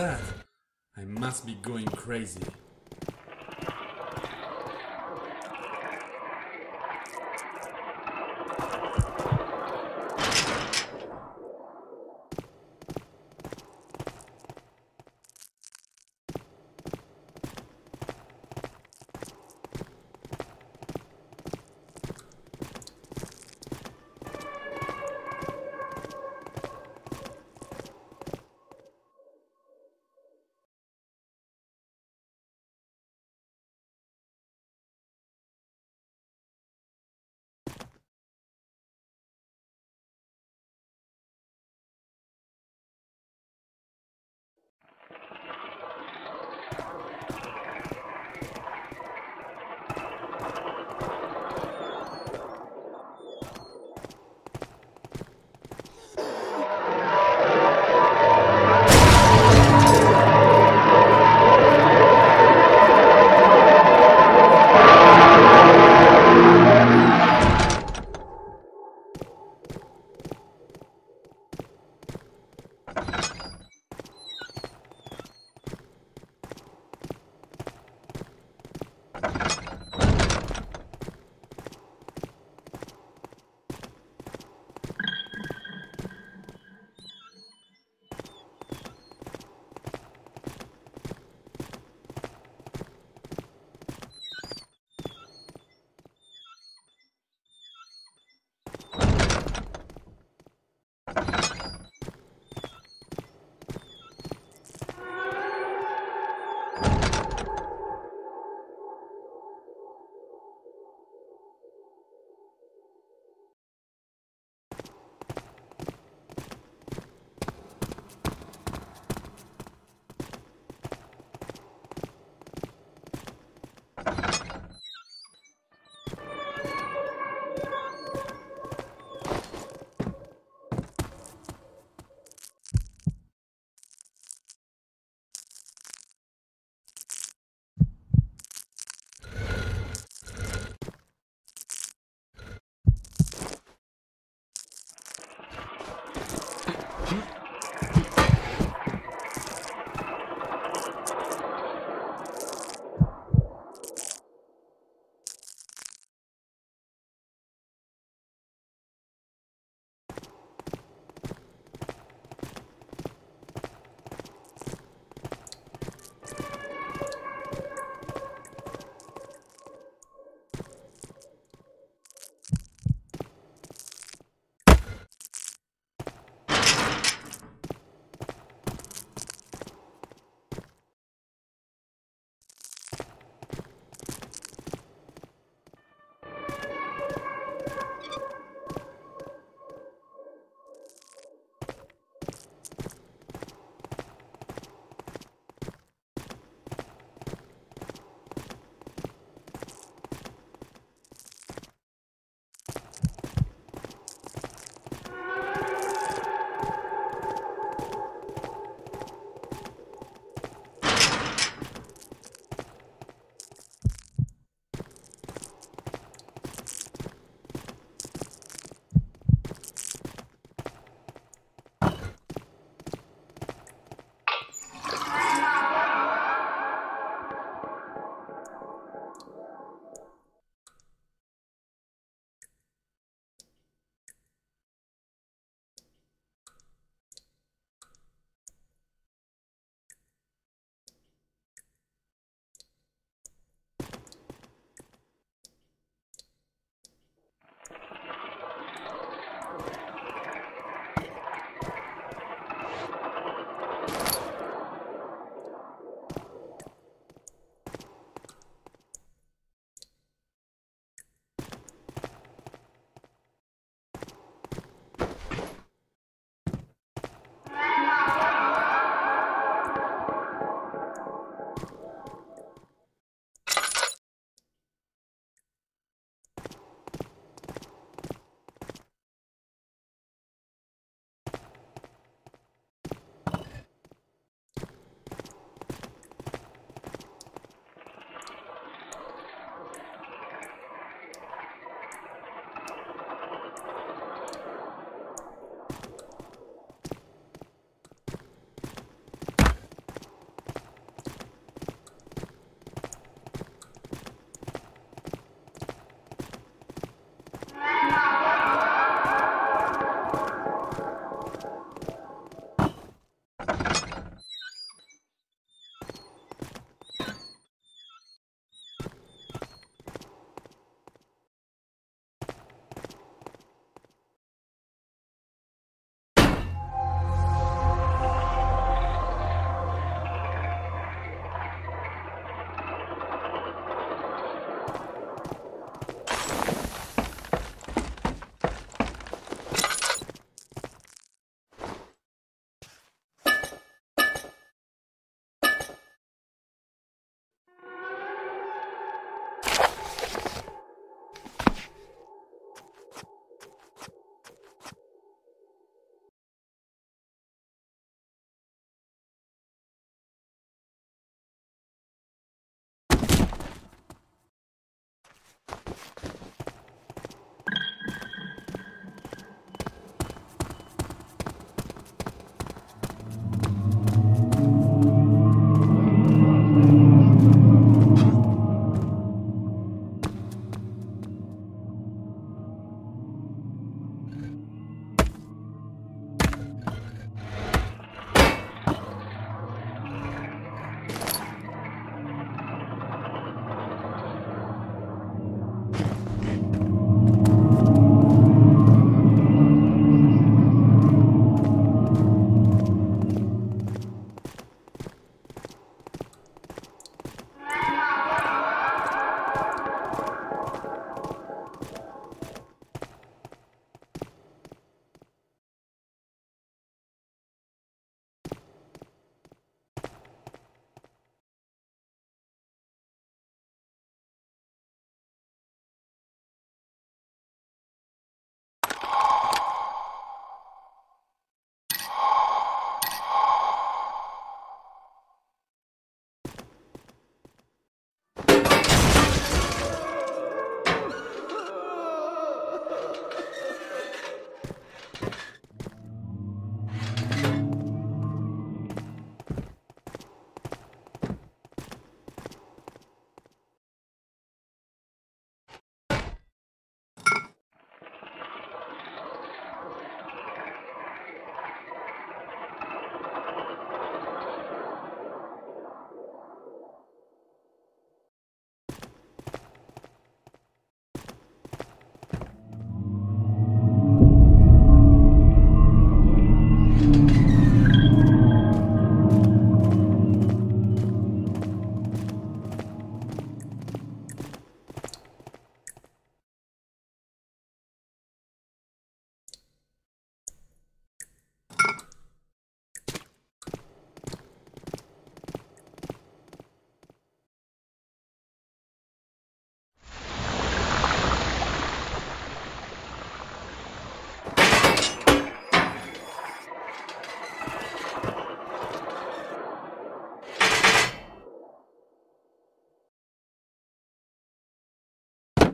that? I must be going crazy.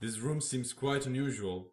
This room seems quite unusual.